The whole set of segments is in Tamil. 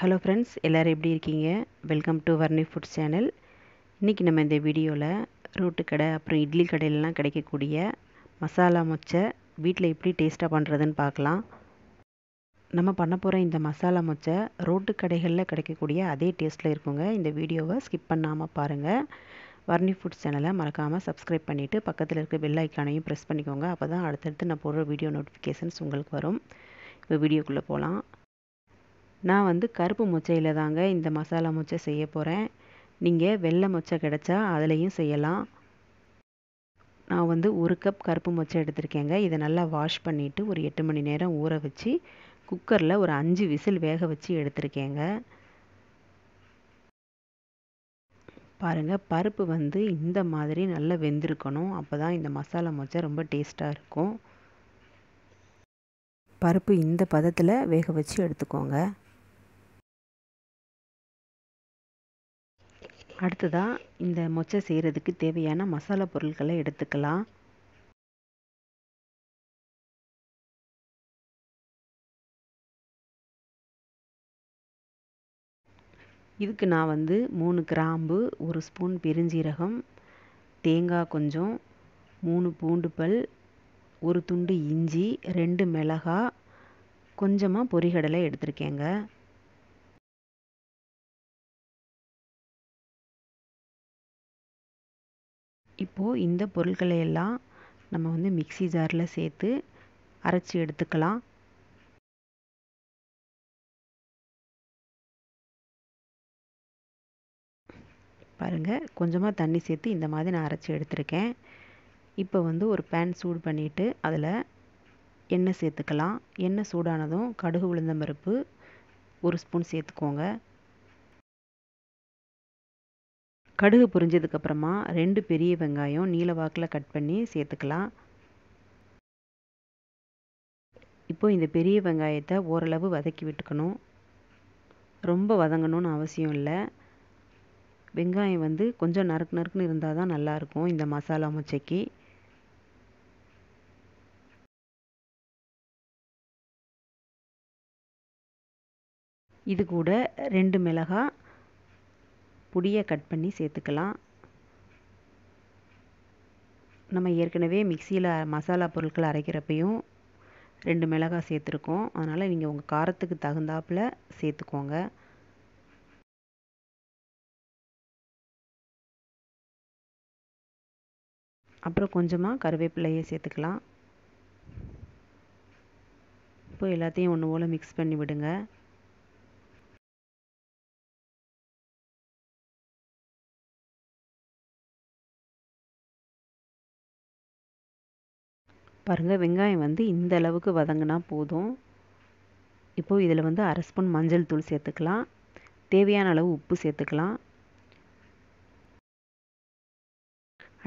ஹலோ ஃப்ரெண்ட்ஸ் எல்லோரும் எப்படி இருக்கீங்க? Welcome to Varni food channel இன்றைக்கி நம்ம இந்த வீடியோவில் ரோட்டு கடை அப்புறம் இட்லி கடையிலலாம் கிடைக்கக்கூடிய மசாலா மொச்சை வீட்டில் எப்படி டேஸ்ட்டாக பண்ணுறதுன்னு பார்க்கலாம். நம்ம பண்ண போகிற இந்த மசாலா மொச்சை ரோட்டு கடைகளில் கிடைக்கக்கூடிய அதே டேஸ்ட்டில் இருக்குங்க. இந்த வீடியோவை ஸ்கிப் பண்ணாமல் பாருங்கள் வர்ணி ஃபுட் சேனலை மறக்காமல் சப்ஸ்கிரைப் பண்ணிவிட்டு பக்கத்தில் இருக்க பெல் ஐக்கானையும் ப்ரெஸ் பண்ணிக்கோங்க. அப்போ தான் அடுத்தடுத்து நான் போடுற வீடியோ நோட்டிஃபிகேஷன்ஸ் உங்களுக்கு வரும். இப்போ வீடியோக்குள்ளே போகலாம் நான் வந்து கருப்பு மொச்சையில் தாங்க இந்த மசாலா மொச்சை செய்ய போகிறேன் நீங்கள் வெள்ளை மொச்சை கிடச்சா அதுலேயும் செய்யலாம். நான் வந்து ஒரு கப் கருப்பு மொச்சை எடுத்திருக்கேங்க. இதை நல்லா வாஷ் பண்ணிவிட்டு ஒரு எட்டு மணி நேரம் ஊற வச்சு குக்கரில் ஒரு அஞ்சு விசில் வேக வச்சு எடுத்திருக்கேங்க. பாருங்கள் பருப்பு வந்து இந்த மாதிரி நல்லா வெந்திருக்கணும். அப்போ தான் இந்த மசாலா மொச்சை ரொம்ப டேஸ்ட்டாக இருக்கும். பருப்பு இந்த பதத்தில் வேக வச்சு எடுத்துக்கோங்க. அடுத்ததாக இந்த மொச்சை செய்கிறதுக்கு தேவையான மசாலா பொருட்களை எடுத்துக்கலாம். இதுக்கு நான் வந்து மூணு கிராம்பு ஒரு ஸ்பூன் பெருஞ்சீரகம் தேங்காய் கொஞ்சம் மூணு பூண்டு பல் ஒரு துண்டு இஞ்சி ரெண்டு மிளகா கொஞ்சமாக பொரிகடலை எடுத்திருக்கேங்க. இப்போது இந்த பொருட்களை எல்லாம் நம்ம வந்து மிக்சி ஜாரில் சேர்த்து அரைச்சி எடுத்துக்கலாம். பாருங்கள் கொஞ்சமாக தண்ணி சேர்த்து இந்த மாதிரி நான் அரைச்சி எடுத்திருக்கேன். இப்போ வந்து ஒரு பேன் சூடு பண்ணிவிட்டு அதில் எண்ணெய் சேர்த்துக்கலாம். எண்ணெய் சூடானதும் கடுகு உளுந்தம்பருப்பு ஒரு ஸ்பூன் சேர்த்துக்கோங்க. கடுகு பொரிஞ்சதுக்கப்புறமா ரெண்டு பெரிய வெங்காயம் நீல வாக்கில் கட் பண்ணி சேர்த்துக்கலாம். இப்போ இந்த பெரிய வெங்காயத்தை ஓரளவு வதக்கி விட்டுக்கணும். ரொம்ப வதங்கணும்னு அவசியம் இல்லை. வெங்காயம் வந்து கொஞ்சம் நறுக்கு நறுக்குன்னு இருந்தால் தான் நல்லாயிருக்கும் இந்த மசாலா முச்சைக்கு. இது கூட ரெண்டு மிளகாய் புடியை கட் பண்ணி சேர்த்துக்கலாம். நம்ம ஏற்கனவே மிக்சியில் மசாலா பொருட்கள் அரைக்கிறப்பையும் ரெண்டு மிளகாய் சேர்த்துருக்கோம். அதனால் நீங்கள் உங்கள் காரத்துக்கு தகுந்தாப்பில் சேர்த்துக்கோங்க. அப்புறம் கொஞ்சமாக கருவேப்பிலையை சேர்த்துக்கலாம். இப்போ எல்லாத்தையும் ஒன்று போல் மிக்ஸ் பண்ணி விடுங்க. பாருங்கள் வெங்காயம் வந்து இந்த அளவுக்கு வதங்கினா போதும். இப்போது இதில் வந்து அரை ஸ்பூன் மஞ்சள் தூள் சேர்த்துக்கலாம். தேவையான அளவு உப்பு சேர்த்துக்கலாம்.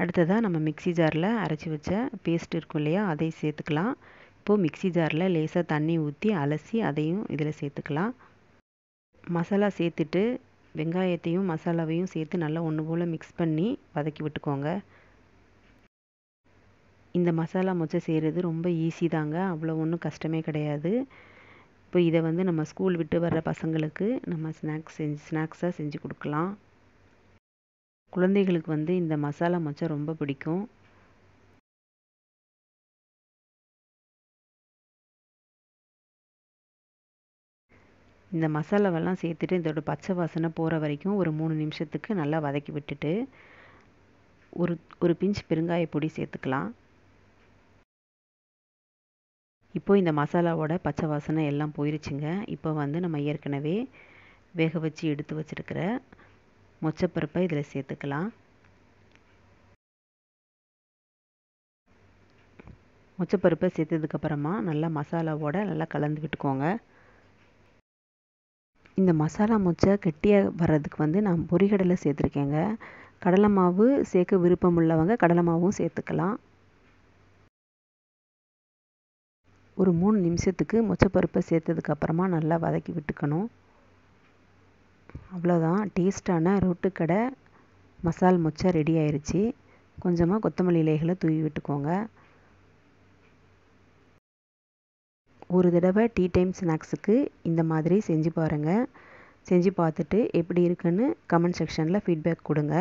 அடுத்ததாக நம்ம மிக்சி ஜாரில் அரைச்சி வச்ச பேஸ்ட் இருக்கும் இல்லையா அதை சேர்த்துக்கலாம். இப்போது மிக்சி ஜாரில் லேசாக தண்ணி ஊற்றி அலசி அதையும் இதில் சேர்த்துக்கலாம். மசாலா சேர்த்துட்டு வெங்காயத்தையும் மசாலாவையும் சேர்த்து நல்லா ஒன்று போல் மிக்ஸ் பண்ணி வதக்கி விட்டுக்கோங்க. இந்த மசாலா மொச்சை செய்கிறது ரொம்ப ஈஸி தாங்க. அவ்வளோ ஒன்றும் கஷ்டமே கிடையாது. இப்போ இதை வந்து நம்ம ஸ்கூல் விட்டு வர்ற பசங்களுக்கு நம்ம ஸ்நாக்ஸ் செஞ்சு ஸ்நாக்ஸாக செஞ்சு கொடுக்கலாம். குழந்தைகளுக்கு வந்து இந்த மசாலா மொச்சை ரொம்ப பிடிக்கும். இந்த மசாலாவெல்லாம் சேர்த்துட்டு இதோட பச்சை வாசனை போகிற வரைக்கும் ஒரு மூணு நிமிஷத்துக்கு நல்லா வதக்கி விட்டுட்டு ஒரு ஒரு பிஞ்ச் பெருங்காய பொடி சேர்த்துக்கலாம். இப்போ இந்த மசாலாவோட பச்சை வாசனை எல்லாம் போயிருச்சுங்க. இப்போ வந்து நம்ம ஏற்கனவே வேக வச்சு எடுத்து வச்சுருக்கிற மொச்சப்பருப்பை இதில் சேர்த்துக்கலாம். மொச்சப்பருப்பை சேர்த்ததுக்கப்புறமா நல்லா மசாலாவோட நல்லா கலந்து விட்டுக்கோங்க. இந்த மசாலா மொச்சை கெட்டியாக வர்றதுக்கு வந்து நான் பொரிகடலை சேர்த்துருக்கேங்க. கடலை மாவு சேர்க்க விருப்பம் உள்ளவங்க கடலை மாவும் சேர்த்துக்கலாம். ஒரு மூணு நிமிஷத்துக்கு மொச்சப்பருப்பை சேர்த்ததுக்கப்புறமா நல்லா வதக்கி விட்டுக்கணும். அவ்வளோதான் டேஸ்ட்டான ரொட்டுக்கடை மசால் மொச்சை ரெடி ஆயிடுச்சு கொஞ்சமாக கொத்தமல்லி இலைகளை தூவி விட்டுக்கோங்க. ஒரு தடவை டீ டைம் ஸ்நாக்ஸுக்கு இந்த மாதிரி செஞ்சு பாருங்கள் செஞ்சு பார்த்துட்டு எப்படி இருக்குன்னு கமெண்ட் செக்ஷனில் ஃபீட்பேக் கொடுங்க.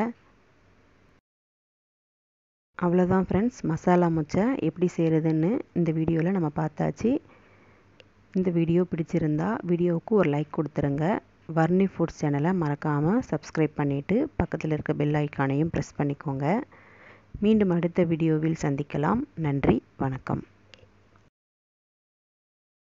அவ்வளோதான் ஃப்ரெண்ட்ஸ் மசாலா முச்சை எப்படி செய்கிறதுன்னு இந்த வீடியோவில் நம்ம பார்த்தாச்சு. இந்த வீடியோ பிடிச்சிருந்தா வீடியோவுக்கு ஒரு லைக் கொடுத்துருங்க. வர்ணி ஃபுட்ஸ் சேனலை மறக்காமல் சப்ஸ்கிரைப் பண்ணிவிட்டு பக்கத்தில் இருக்க பெல் ஐக்கானையும் ப்ரெஸ் பண்ணிக்கோங்க. மீண்டும் அடுத்த வீடியோவில் சந்திக்கலாம். நன்றி வணக்கம்.